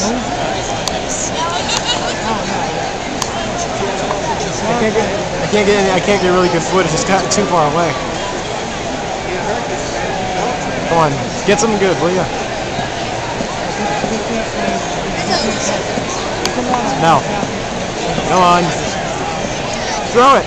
I can't get I can't get any, I can't get really good footage. It's got too far away. Come on, get something good, will ya? No. Come on. Throw it.